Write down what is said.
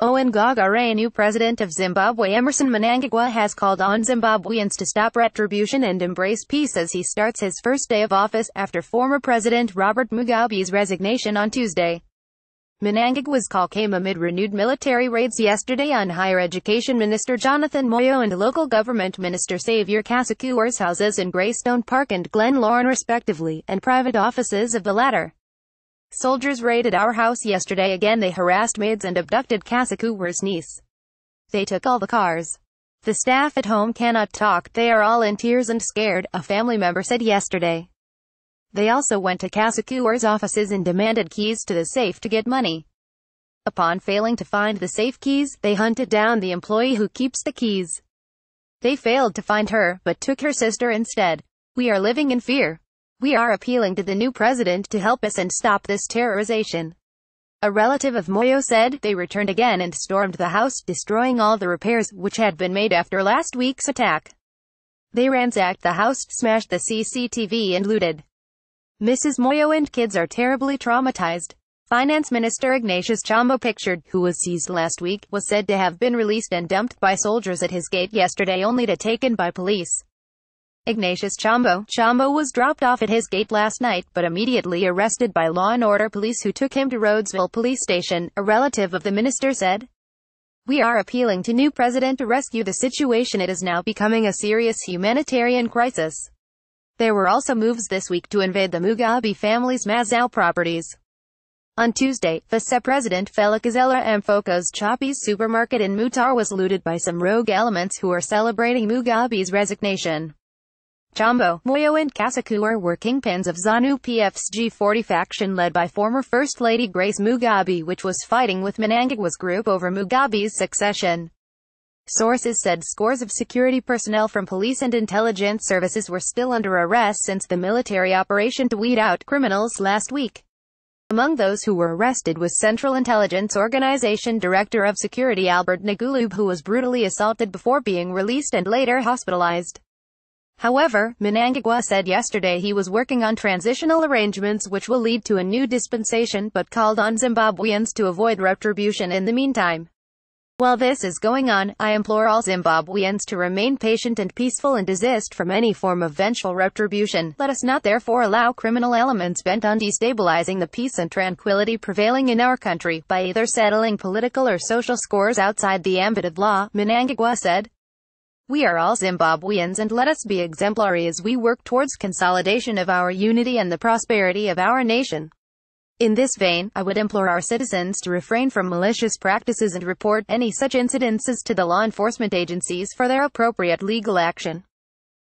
Owen Gagare, new president of Zimbabwe Emmerson Mnangagwa has called on Zimbabweans to stop retribution and embrace peace as he starts his first day of office after former President Robert Mugabe's resignation on Tuesday. Mnangagwa's call came amid renewed military raids yesterday on Higher Education Minister Jonathan Moyo and Local Government Minister Saviour Kasukuwere's houses in Greystone Park and Glen Lorne respectively, and private offices of the latter. Soldiers raided our house yesterday again they harassed maids and abducted Kasukuwere's niece. They took all the cars. The staff at home cannot talk, they are all in tears and scared, a family member said yesterday. They also went to Kasukuwere's offices and demanded keys to the safe to get money. Upon failing to find the safe keys, they hunted down the employee who keeps the keys. They failed to find her, but took her sister instead. We are living in fear. We are appealing to the new president to help us and stop this terrorization. A relative of Moyo said, they returned again and stormed the house, destroying all the repairs, which had been made after last week's attack. They ransacked the house, smashed the CCTV and looted. Mrs. Moyo and kids are terribly traumatized. Finance Minister Ignatius Chombo pictured, who was seized last week, was said to have been released and dumped by soldiers at his gate yesterday only to taken by police. Ignatius Chombo. Chombo was dropped off at his gate last night, but immediately arrested by law and order police who took him to Rhodesville Police Station, a relative of the minister said. We are appealing to new president to rescue the situation it is now becoming a serious humanitarian crisis. There were also moves this week to invade the Mugabe family's Mazowe properties. On Tuesday, Vice-President Phelekezela Mphoko's Choppies supermarket in Mutare was looted by some rogue elements who are celebrating Mugabe's resignation. Chombo, Moyo and Kasukuwere were kingpins of ZANU-PF's G40 faction led by former First Lady Grace Mugabe which was fighting with Mnangagwa's group over Mugabe's succession. Sources said scores of security personnel from police and intelligence services were still under arrest since the military operation to weed out criminals last week. Among those who were arrested was Central Intelligence Organization Director of Security Albert Ntagulube who was brutally assaulted before being released and later hospitalized. However, Mnangagwa said yesterday he was working on transitional arrangements which will lead to a new dispensation but called on Zimbabweans to avoid retribution in the meantime. While this is going on, I implore all Zimbabweans to remain patient and peaceful and desist from any form of vengeful retribution. Let us not therefore allow criminal elements bent on destabilizing the peace and tranquility prevailing in our country by either settling political or social scores outside the ambit of law, Mnangagwa said. We are all Zimbabweans and let us be exemplary as we work towards consolidation of our unity and the prosperity of our nation. In this vein, I would implore our citizens to refrain from malicious practices and report any such incidences to the law enforcement agencies for their appropriate legal action.